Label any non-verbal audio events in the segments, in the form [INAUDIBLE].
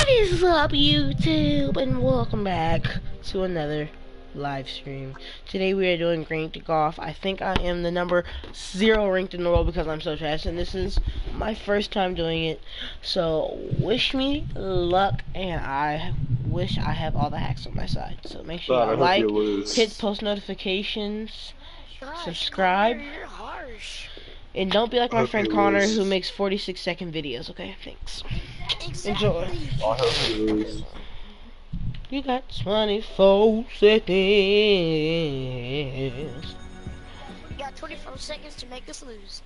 What is up, YouTube? And welcome back to another live stream. Today we are doing ranked golf. I think I am the number zero ranked in the world because I'm so trash, and this is my first time doing it. So wish me luck, and I wish I have all the hacks on my side. So make sure God, you like, you hit post notifications, Gosh, Subscribe. Connor, You're harsh. and don't be like my friend Connor lose. who makes 46 second videos. Okay, thanks. Exactly. Enjoy. I hope you lose. You got 24 seconds. You got 24 seconds to make us lose.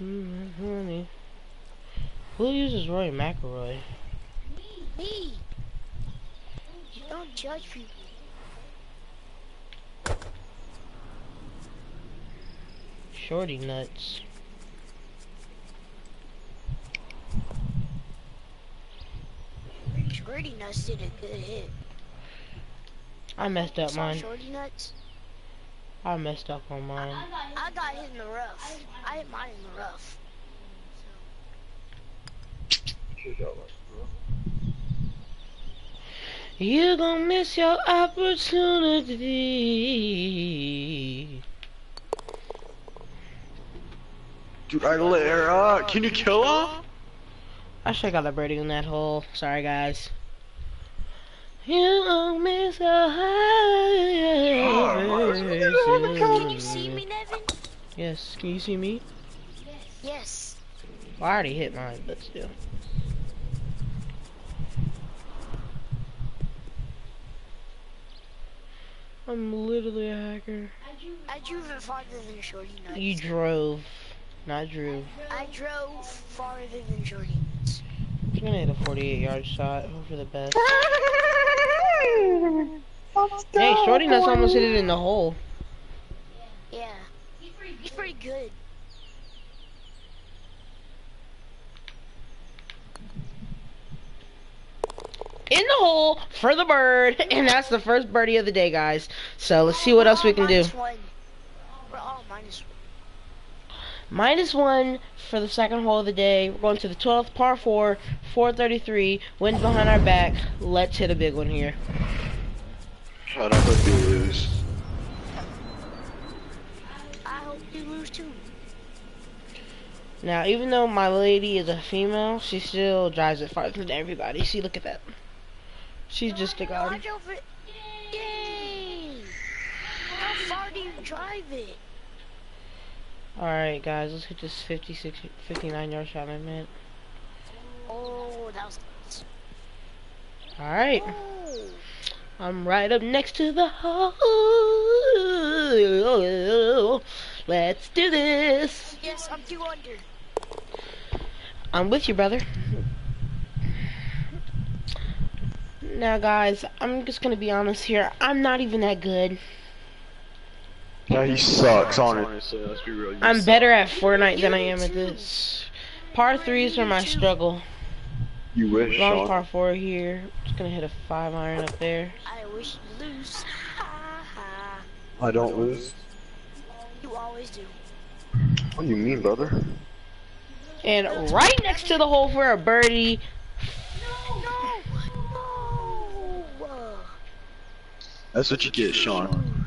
Mhm. Who uses Roy McIlroy? Me. You don't judge people. Shorty nuts. Shorty Nuts did a good hit. I messed up mine. Shorty Nuts. I messed up on mine. I got hit in the rough. I hit mine in the rough. You gonna miss your opportunity. Dude, Aguilera, can you kill her? I should have got a birdie in that hole. Sorry, guys. You gonna miss your Can you see me, Nevin? Yes. Can you see me? Yes. Well, I already hit mine, but still. I'm literally a hacker. I drove it farther than Shorty Nuts. You drove, not drew. I drove farther than Shorty Nuts. I'm gonna hit a 48 yard shot. Hope for the best. [LAUGHS] Hey, Shorty Nuts almost hit it in the hole. Yeah. He's pretty good. In the hole for the bird. [LAUGHS] And that's the first birdie of the day, guys. So let's see what else we can do. Minus. We're all minus one. Minus one for the second hole of the day. We're going to the 12th par 4, 433. Wind behind our back. Let's hit a big one here. God, I hope you lose. I hope you lose too. Now, even though my lady is a female, she still drives it farther than everybody. See, look at that. She's just a god. Yay! How far do you drive it? Alright, guys, let's hit this 56, 59 yard shot in a minute. Oh, that was. Alright, Oh, I'm right up next to the hole. Let's do this. yes, I'm two under. I'm with you, brother. Now, guys, I'm just gonna be honest here. I'm not even that good. Yeah, he sucks, honestly. Let's real. I'm suck. better at Fortnite than I am at this. Par threes are my struggle. You wish, Long Sean. par four here. Just gonna hit a five iron up there. I wish you lose. Ha ha. I don't lose. You always do. What do you mean, brother? And right next to the hole for a birdie. No, no, no. That's what you get, Sean.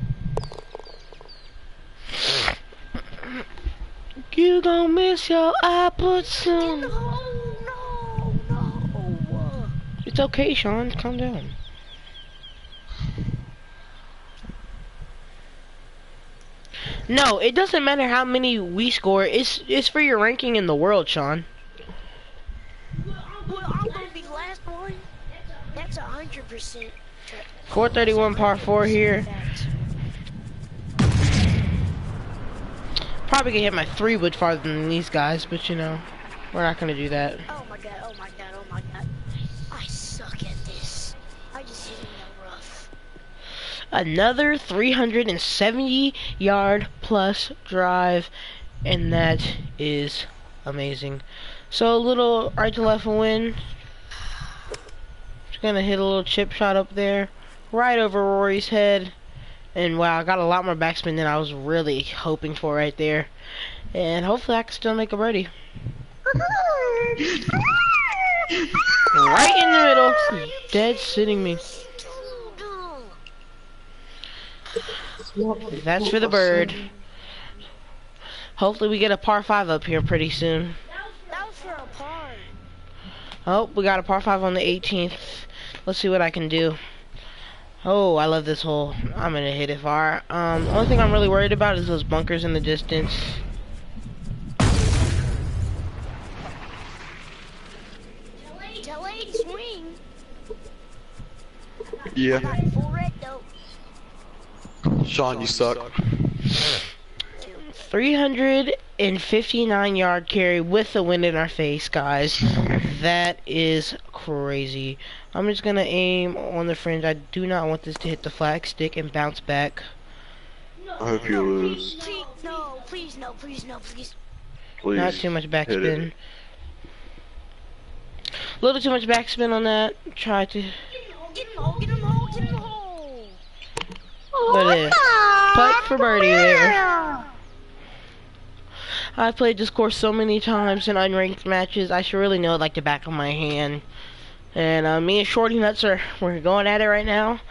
You gon' miss your opportunity. no, no. Uh, It's okay, Sean. Calm down. No, it doesn't matter how many we score. It's it's for your ranking in the world, Sean. well, I'm gonna be last one. That's a hundred percent. 431 par 4 here. Probably gonna hit my three wood farther than these guys, but you know, we're not gonna do that. Oh my god, oh my god, oh my god. I suck at this. I just hit in the rough. Another 370 yard plus drive, and that is amazing. So a little right to left win. Just gonna hit a little chip shot up there, right over Rory's head. And wow, I got a lot more backspin than I was really hoping for right there. And hopefully I can still make a birdie. [LAUGHS] right in the middle. Dead sitting me. That's for the bird. Hopefully we get a par 5 up here pretty soon. That was for a par. Oh, we got a par 5 on the 18th. Let's see what I can do. Oh, I love this hole. I'm gonna hit it far. Um, only thing I'm really worried about is those bunkers in the distance. Delayed swing. Yeah. Got full red though. Sean, you suck. 359 yard carry with the wind in our face, guys. That is crazy. I'm just gonna aim on the fringe. I do not want this to hit the flag stick and bounce back. I hope you lose. Please, no, please, no, please, no, please. Please. Not too much backspin. A little too much backspin on that. Try to. Get in the hole, get in the hole, get in the hole. But it oh, putt for birdie there. I've played this course so many times in unranked matches. I should really know it like the back of my hand. And uh, me and Shorty Nuts are we're going at it right now,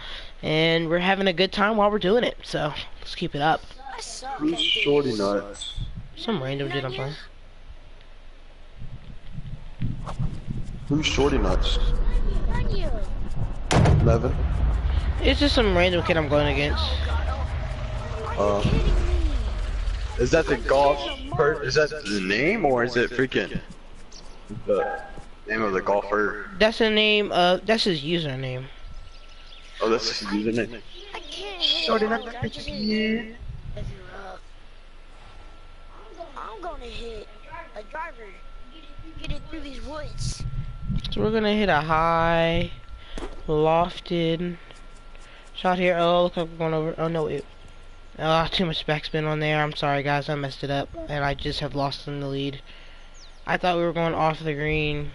and we're having a good time while we're doing it. So let's keep it up. Who's shorty nuts? Some random dude I'm playing. Who's shorty nuts? Nevin? It's just some random kid I'm going against. Uh, you kidding me? Is that the golf? Per- is that the name or is it freaking the name of the golfer? That's the name. of. that's his username. Oh, that's his username. I can't hit Shorty it. not I just hit it. Up. I'm gonna hit a driver. Get it through these woods. So we're gonna hit a high, lofted shot here. Oh, look like we're going over. Oh no, it. Ah, too much backspin on there. I'm sorry, guys. I messed it up, and I just have lost in the lead. I thought we were going off the green.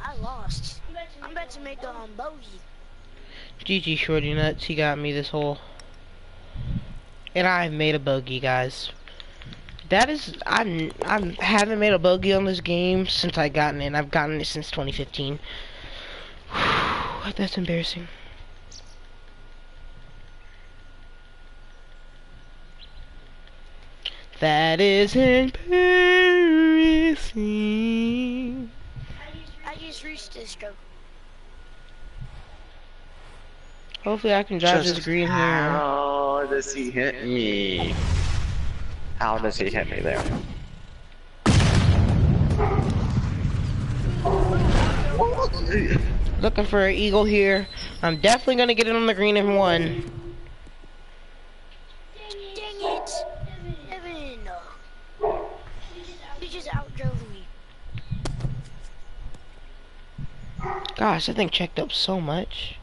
I lost. I'm about to make a um, bogey. GG Shorty Nuts. He got me this hole, and I've made a bogey, guys. That is, I I haven't made a bogey on this game since I gotten it. I've gotten it since 2015. [SIGHS] That's embarrassing. That is embarrassing. I just reached this stroke. Hopefully I can drive this green here. How does he hit me? How does he hit me there? Looking for an eagle here. I'm definitely gonna get it on the green in one. Dang it! Evan! You just outdrove me. Gosh, that thing checked up so much.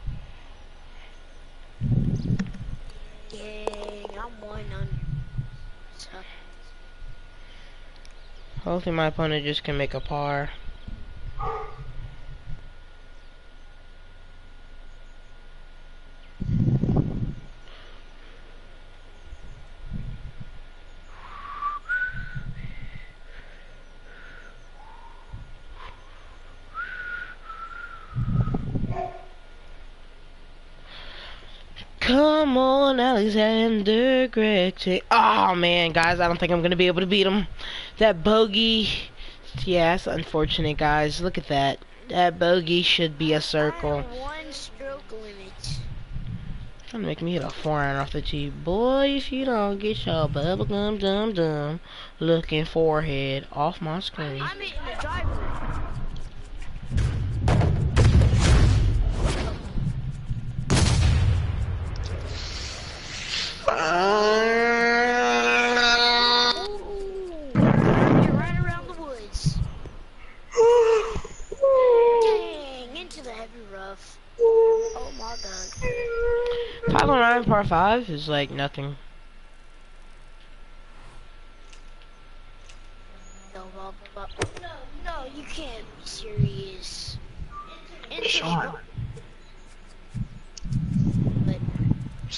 Dang, I'm one on. Hopefully my opponent just can make a par. Come on, Greg. Oh man, guys, I don't think I'm gonna be able to beat him. That bogey. Yeah, it's unfortunate, guys. Look at that. That bogey should be a circle. One stroke limit. Trying to make me hit a four iron off the tee. Boy, if you don't get your bubblegum dum dum looking forehead off my screen. I'm hitting the driver. Par oh five is like nothing. No, no, no, no, you can't be serious. Into the Sean.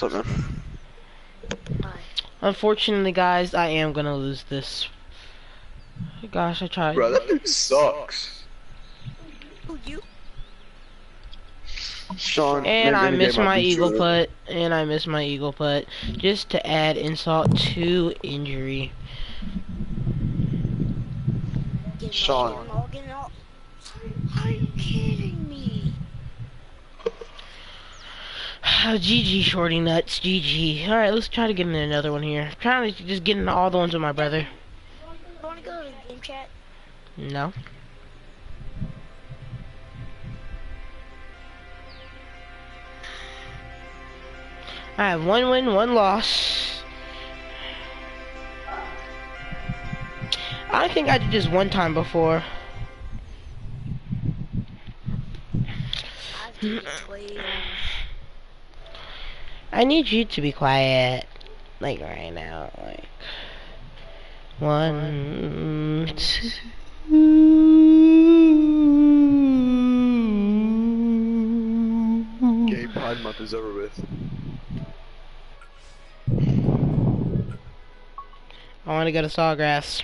What's up, man? Hi. Unfortunately, guys, I am gonna lose this. Gosh, I tried. Bro, that dude sucks. Who you? Sean. And I any missed my eagle with. putt. And I missed my eagle putt. Just to add insult to injury. Sean. all, getting all, getting all. Are you kidding me? [SIGHS] Oh, GG, shorty nuts. GG. Alright, let's try to get in another one here. I'm trying to just get into all the ones with my brother. Wanna go to the game chat? No. I have one win, one loss. I think I did this one time before. I've done it twelve. I need you to be quiet. Like right now. Like one two Gay Pride Month is over with. I want to go to Sawgrass.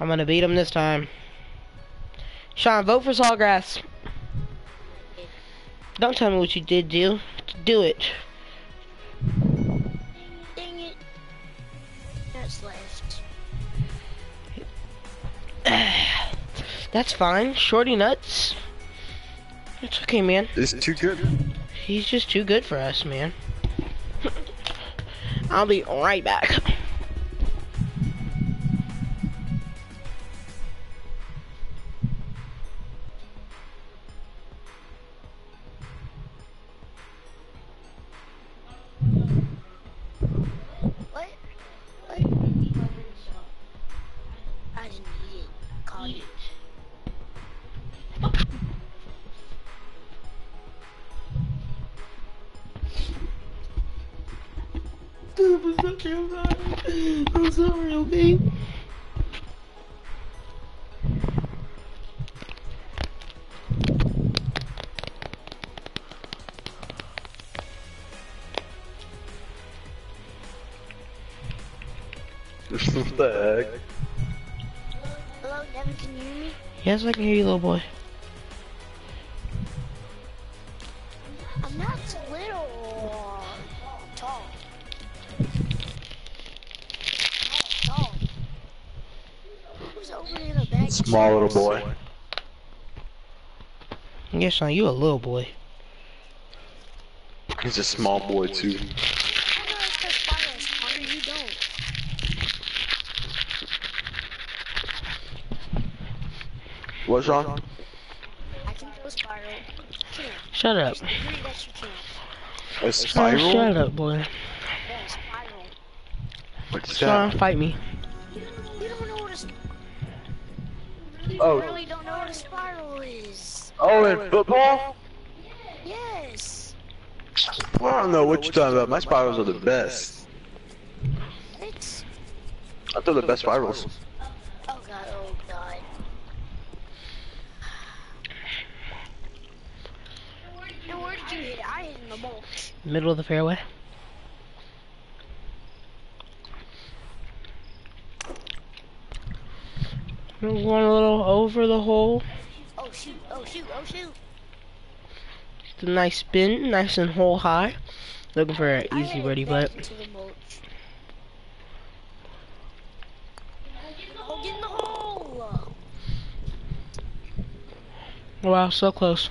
I'm gonna beat him this time. Sean, vote for Sawgrass. Don't tell me what you did do. Do it. Dang it. That's left. [SIGHS] That's fine. Shorty nuts. It's okay, man. It's too good. He's just too good for us, man. [LAUGHS] I'll be right back. I'm sorry, I'm sorry. I'm sorry, okay? what the heck? Hello, Devin, can you hear me? Yes, I can hear you, little boy. I'm not little. Small little boy. Yes, son, you a little boy. He's a small boy too. I know it's the finest, Connor, you don't. What, Sean? I can go spiral. Can't. Shut up. Just agree that you can't. A Oh, spiral? shut up, boy. What's Sean, that? fight me. Oh. really don't know what a spiral is. Oh, in football? Yes. Well, I don't know what you're talking about. My spirals are the best. It's. I thought the best spirals. Oh god, oh god. And where did you hit it? I hit in the mulch. Middle of the fairway. We're going a little over the hole. Oh shoot, oh shoot, oh shoot. It's a nice spin, nice and hole high. Looking for an easy hit it birdie back putt. into the mulch. Get in the hole! Wow, so close.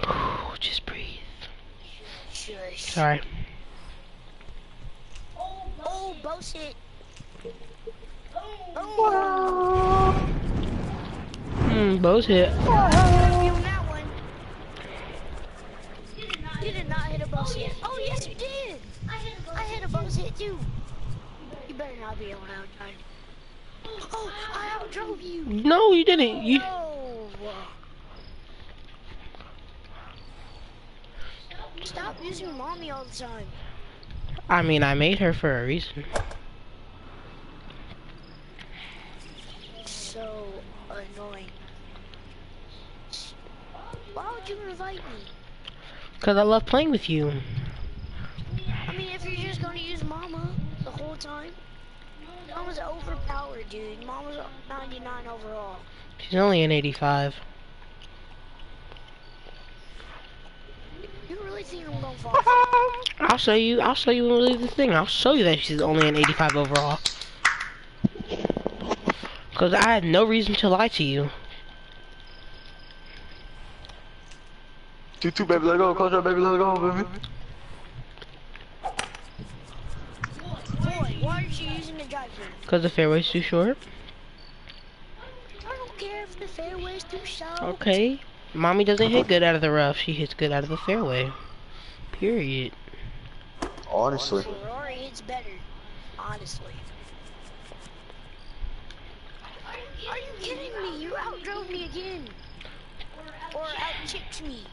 [SIGHS] Just breathe. Sorry. Oh, both hit. Oh, Hmm, both hit. you on that one. You did not hit a both hit. Oh, yes, you did. I hit a both hit too. You better not be able to outdrive. Oh, I outdrove you. No, you didn't. You. No. Stop using mommy all the time. I mean, I made her for a reason. So annoying. Why would you invite me? Cause I love playing with you. I mean, if you're just gonna use mama the whole time. Mama's overpowered, dude. Mama's 99 overall. She's only an 85. You really think I'm gonna [LAUGHS] fall? I'll show you. I'll show you when we leave the thing. I'll show you that she's only an 85 overall. Cause I had no reason to lie to you. Two two baby, let's go, culture baby, let's go, baby. Why aren't you using the driver? Cause the fairway's too short. I don't care if the fairway's too shallow. Okay. Mommy doesn't hit good out of the rough. She hits good out of the fairway. Period. Honestly. Rory hits better, honestly. Are you kidding me? You outdrove me again. Or outchipped me.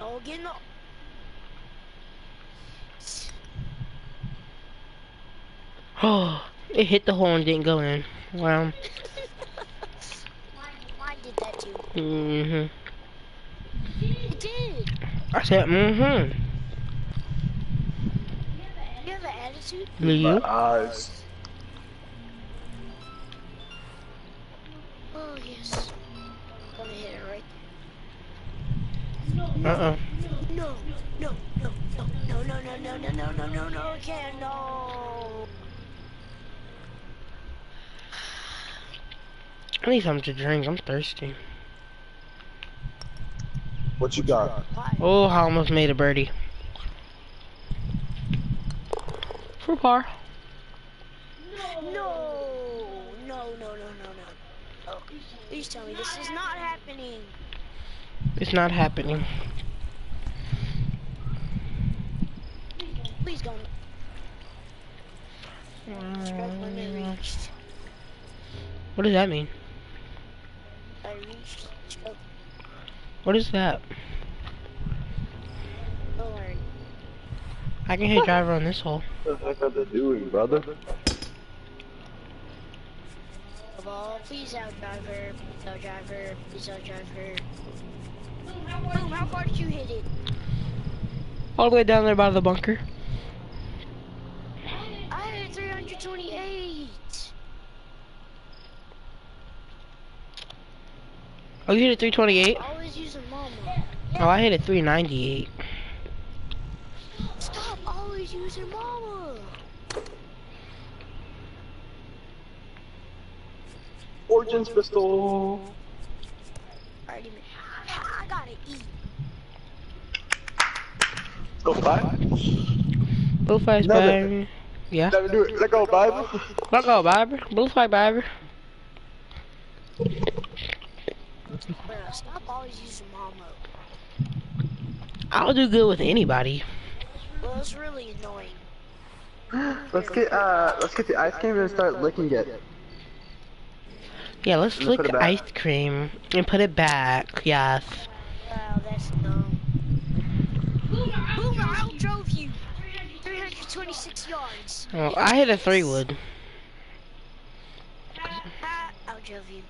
Oh, get no. Oh, it hit the hole and didn't go in. Wow. [LAUGHS] Mine did that too. Mhm. It did. I said mm-hmm. You have an attitude? Do you? My eyes. Uh uh. No, no, no, no, no, no, no, no, no, no, no, no, no, I can't, no. I need something to drink. I'm thirsty. What you got? Oh, I almost made a birdie. For par. No, no, no, no, no, no. Oh, please tell me this is not happening. It's not happening. Please don't. Strike. What does that mean? I reached. What is that? I can hit driver on this hole. What the heck are they doing, brother? Of all, please out driver. Please out driver. Please out driver. Boom, how far did you hit it? All the way down there by the bunker. I hit 328. Oh, you hit it 328? Always using mama. Oh, I hit it 398. Stop always using mama. Origins pistol. Alrighty, man. I Go five. Blue flags, Never. baby. Yeah. Never do it. Let go, Bible. Let go, baby. Blue flag, baby. Bro, stop always using mama. I'll do good with anybody. Well, it's really annoying. Let's get uh, let's get the ice cream and start licking it. Yeah, let's Let's lick put it back. ice cream and put it back. Yes. Wow, that's dumb. Boom, I outdrove you. 326 yards. Well, I hit a three wood. [LAUGHS] I outdrove you.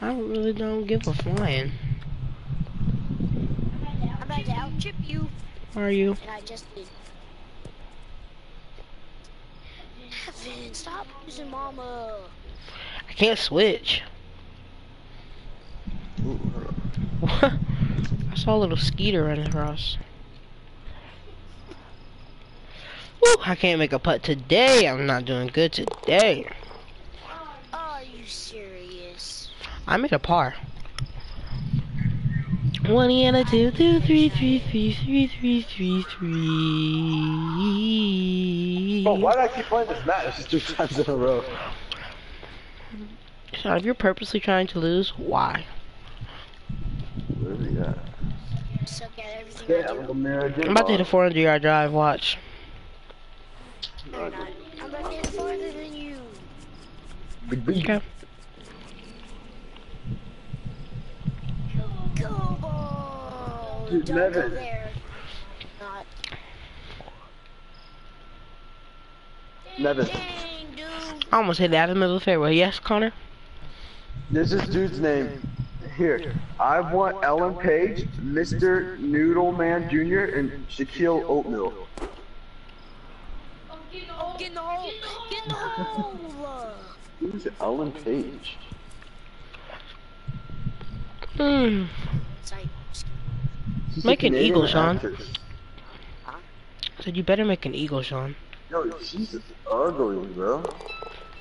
I really don't give a flying. I'm about to outchip you, Are you? and I just did. Heaven, stop using mama. I can't switch. [LAUGHS] I saw a little skeeter running across. Woo, I can't make a putt today. I'm not doing good today. Are you serious? I made a par. One and a two, two, three, three, three, three, three, three, three. Bro, why do I keep playing this match two times in a row? Sean, if you're purposely trying to lose, why? Where is he at? Suck everything Yeah, I I'm do. gonna I'm about to hit a 400 yard drive. Watch. You're not. I'm hit farther than you. Big B. Okay. Go ball. Dude, Don't go there. Not. Nevin. I almost hit that in the middle of the fairway. Yes, Connor? this is dude's name. Here, I want Ellen Page, Mr. Noodle Man Jr., and Shaquille Oatmeal. Get in the hole. Get in the hole. Who's [LAUGHS] Ellen Page? Hmm. Make an Canadian eagle, Sean. actress. Said you better make an eagle, Sean. Yo, she's ugly, bro.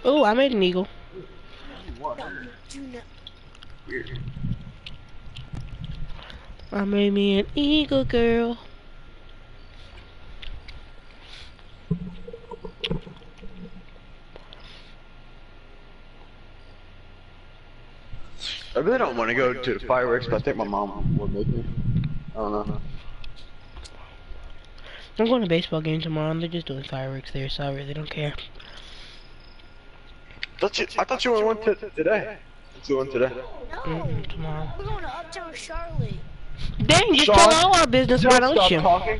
Oh, I made an eagle. Do not. I made me an eagle girl. I really don't want to go to the fireworks, but I think my mom will make me. I don't know. I'm going to baseball game tomorrow and they're just doing fireworks there, so I really don't care. Thought you, I thought you were one to, today. You went today. No. Mm, tomorrow. We're going to Uptown Charlotte. Dang, just Sean, tell all our business, why don't you? talking.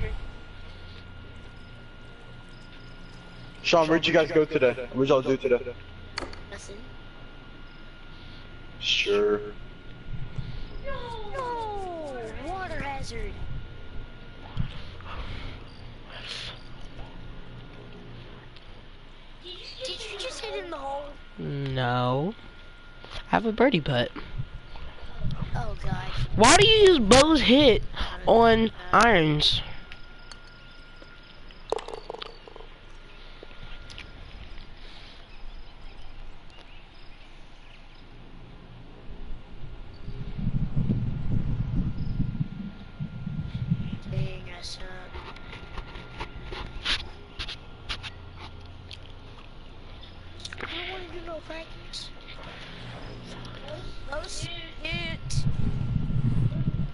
Sean, where'd you guys go today? What'd y'all do today? Nothing. Sure. No. Water hazard. Did you just hit in the hole? No. I have a birdie putt. Oh god. Why do you use bows hit on irons? Dang, I suck. I don't want to do no practice. Close it.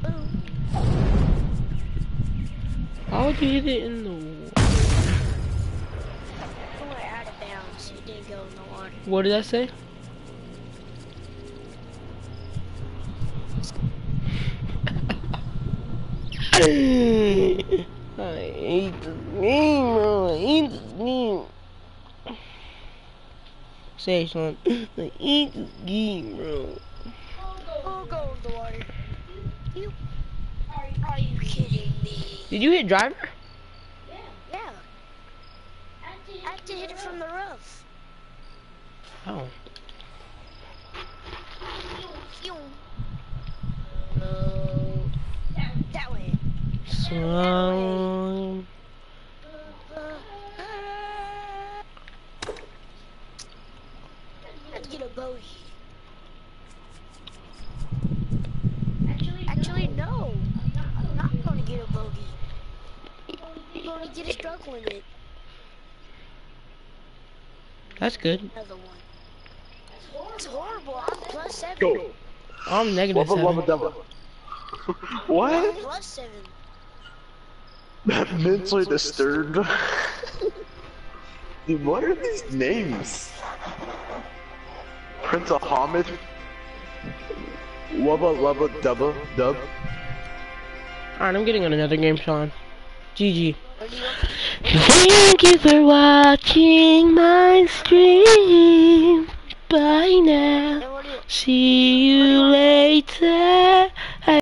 Boom. Why would you hit it in the wa- It went out of bounds. It didn't go in the water. What did I say? [LAUGHS] I hate this game, bro. I hate this game. Say son. [LAUGHS] I hate this game, bro. We'll go in the water. You? Are you kidding me? Did you hit driver? Yeah. Yeah. I have to hit it from the roof. Oh. No. That way. So. Let's get a bogey. Actually, no. I'm not going to get a bogey. I'm going to get a stroke limit. That's good. Another one. It's horrible. I'm plus seven. Go. I'm negative Lubba seven. lubba dubba. [LAUGHS] I'm what? plus seven. Mentally disturbed. [LAUGHS] Dude, what are these names? Prince Ahmed? Wubba lubba dubba dub? Alright, I'm getting on another game, Sean. GG. Where do you go? Thank you for watching my stream. Bye now. See you later.